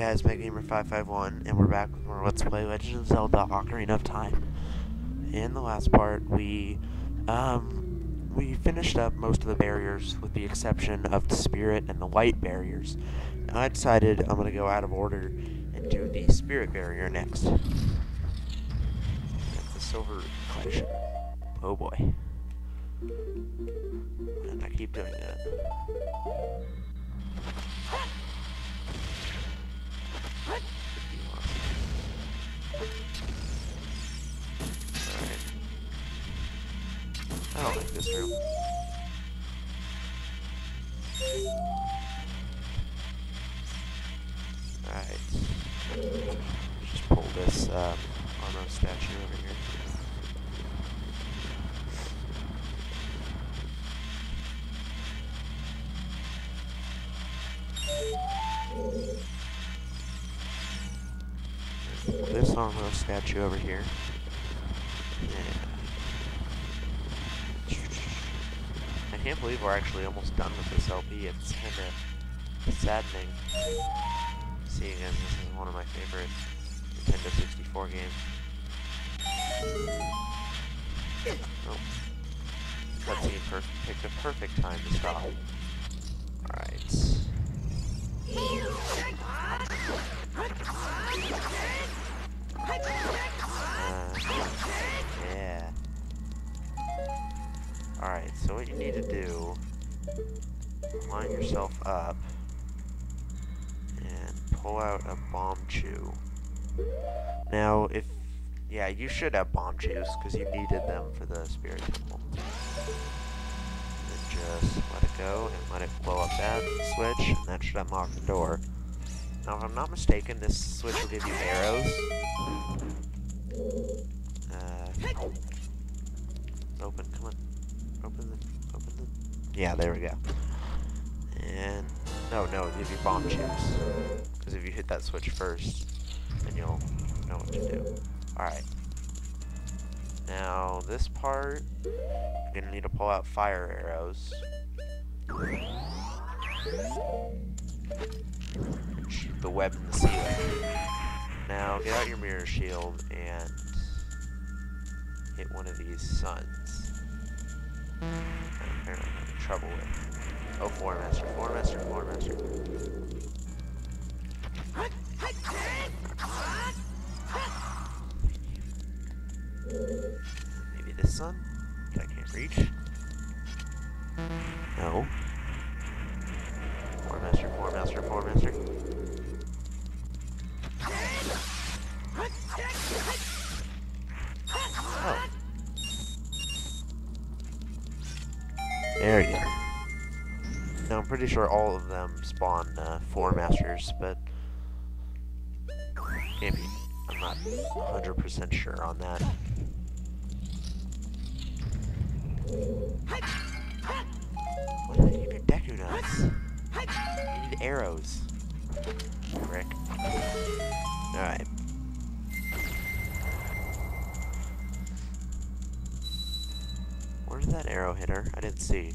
guys, MegaGamer551, and we're back with more Let's Play Legend of Zelda Ocarina of Time. In the last part, we, um, we finished up most of the barriers with the exception of the Spirit and the Light barriers. Now I decided I'm going to go out of order and do the Spirit barrier next. That's the Silver Collection. Oh boy. And I keep doing that. I don't like this room. Alright. Just pull this um, Armos statue over here. This Armos statue over here. Yeah. Can't believe we're actually almost done with this LP. It's kind of saddening, seeing as this is one of my favorite Nintendo 64 games. Oh. Cutscene per picked a perfect time to stop. Alright. Uh, yeah. Alright, so what you need to do, line yourself up and pull out a bomb chew. Now, if, yeah, you should have Bombchus because you needed them for the spirit temple. Then just let it go and let it blow up that switch, and that should unlock the door. Now, if I'm not mistaken, this switch will give you arrows. Uh, open, come on. Open the, open the, yeah, there we go. And, no, no, give you Bombchus. Because if you hit that switch first, then you'll know what to do. Alright. Now, this part, you're gonna need to pull out fire arrows. Shoot the web in the ceiling. Now, get out your mirror shield and hit one of these suns. Having trouble with. Oh, Floormaster, Four Master, Floormaster. Maybe this sun that I can't reach. No. Floormaster, Four Master, Floormaster. Sure all of them spawn uh, Floormasters, but maybe I'm not 100% sure on that. What did I give your Deku nuts? You need arrows. Frick. Alright. Where did that arrow hit her? I didn't see.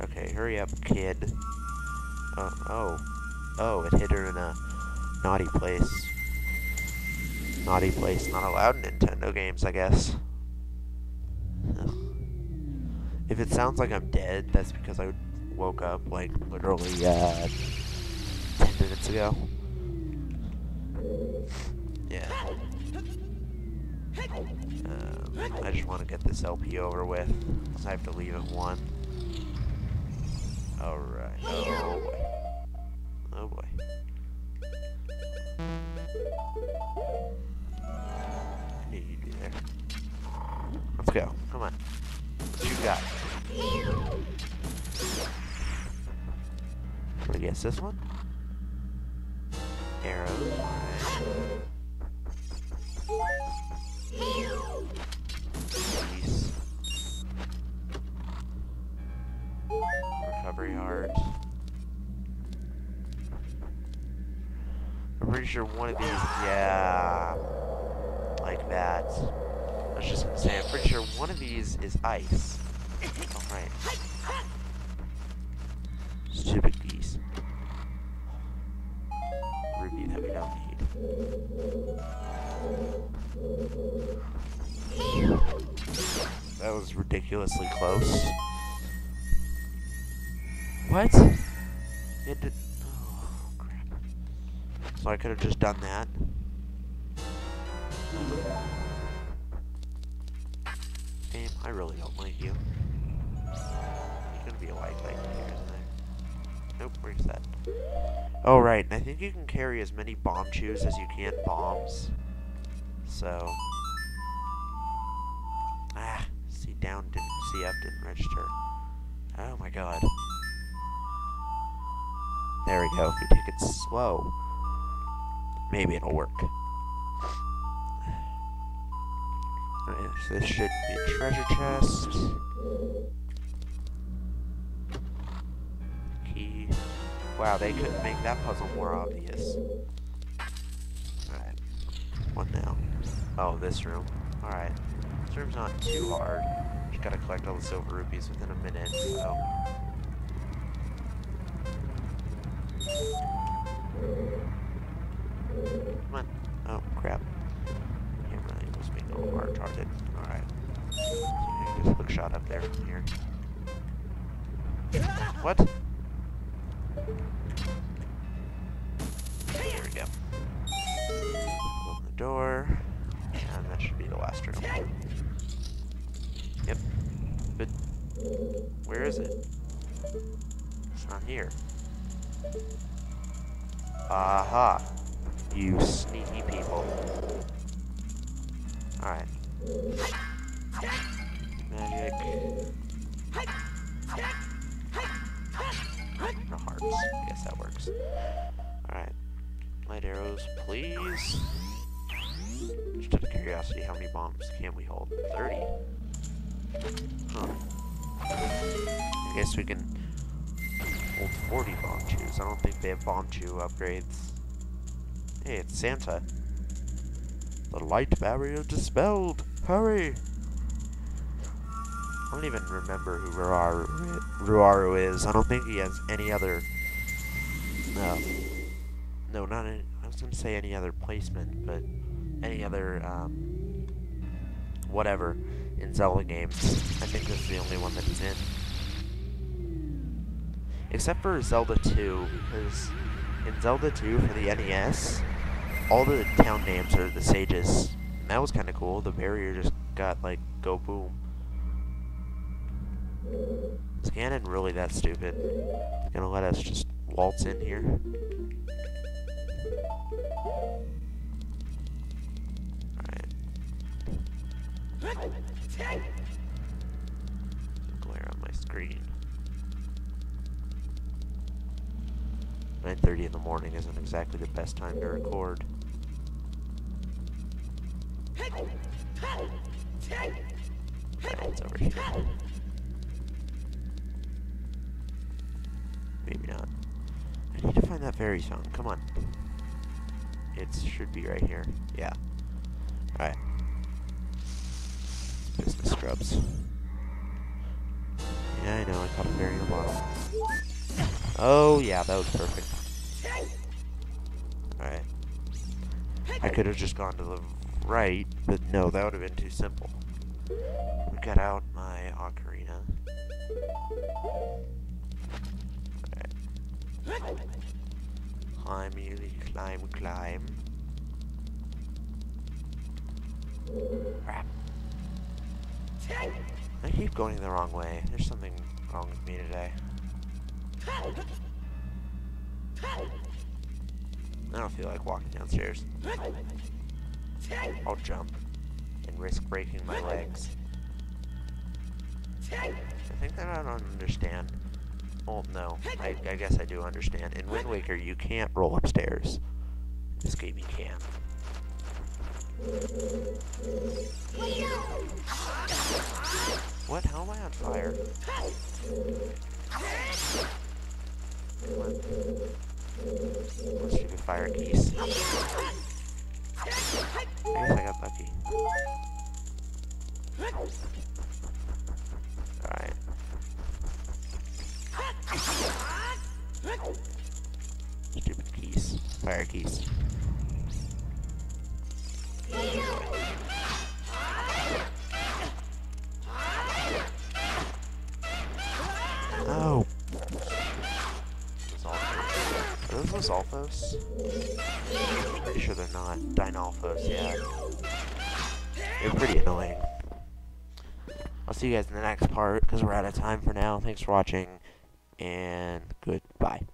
Okay, hurry up, kid. Oh, oh. Oh, it hit her in a naughty place. Naughty place, not allowed in Nintendo games, I guess. If it sounds like I'm dead, that's because I woke up, like, literally, uh, 10 minutes ago. Yeah. Um, I just want to get this LP over with, so I have to leave at 1. Alright. Oh boy. Oh boy. I knew you'd be there. Let's go. Come on. What you got? I guess this one? Arrows. Recovery heart. I'm pretty sure one of these, yeah, like that. I was just gonna say, I'm pretty sure one of these is ice. Alright. Stupid Keese. ruby that we don't need. That was ridiculously close. What? It did. Oh, crap. So I could have just done that. Game, I really don't like you. You're gonna be a light here, isn't it? Nope, where's that? Oh, right, and I think you can carry as many Bombchus as you can bombs. So... Ah, see down didn't, see up didn't register. Oh my god. There we go, if you take it slow, maybe it'll work. This should be a treasure chest. Key. Wow, they couldn't make that puzzle more obvious. Alright. What now? Oh, this room. Alright. This room's not too hard. Just gotta collect all the silver rupees within a minute, so... shot up there from here. What? There we go. Open the door. And that should be the last room. Yep. But where is it? It's not here. Aha. You sneaky people. Alright. Magic. Arrows, please. Just out of curiosity, how many bombs can we hold? 30. Huh. I guess we can hold 40 Bombchus. I don't think they have bomb Bombchu upgrades. Hey, it's Santa. The light barrier dispelled! Hurry! I don't even remember who Rauru, Rauru is. I don't think he has any other... No. No, not any... I was going to say any other placement, but any other, um... Whatever in Zelda games. I think this is the only one that he's in. Except for Zelda 2, because in Zelda 2 for the NES, all the town names are the sages. And that was kind of cool. The barrier just got, like, go boom. Is Ganon really that stupid? He's gonna let us just waltz in here? Glare on my screen. 9.30 in the morning isn't exactly the best time to record. it's over here. Maybe not. I need to find that fairy song. Come on. It should be right here. Yeah. Alright. Business scrubs. Yeah, I know. I caught a fairy in a bottle. Oh, yeah. That was perfect. Alright. I could have just gone to the right, but no, that would have been too simple. Got out my ocarina. Right. Climb, you climb, climb. Crap. I keep going the wrong way. There's something wrong with me today. I don't feel like walking downstairs. I'll jump and risk breaking my legs. I think that I don't understand. Well, no. I, I guess I do understand. In Wind Waker, you can't roll upstairs. In this game, you can. What? How am I on fire? On. Stupid fire Keese. I guess I got lucky. Keys. Oh. Are those Lizalfos? Pretty sure they're not. Dinalfos, yeah. They're pretty annoying. I'll see you guys in the next part, because we're out of time for now. Thanks for watching, and goodbye.